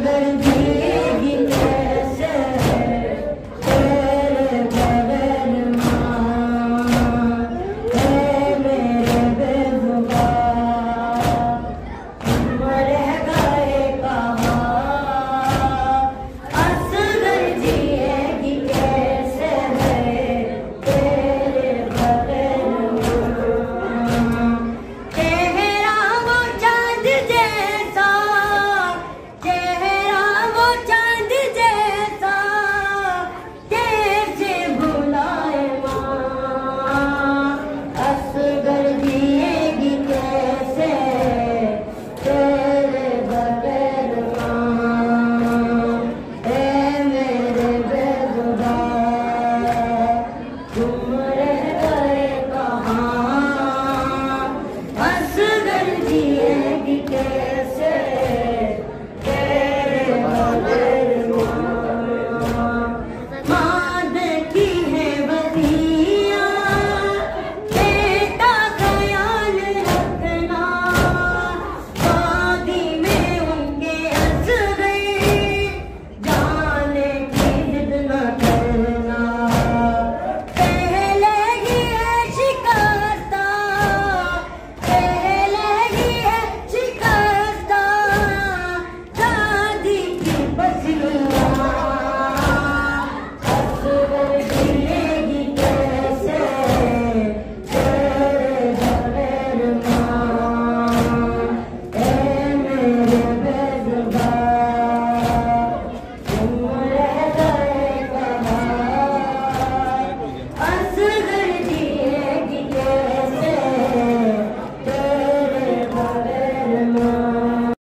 better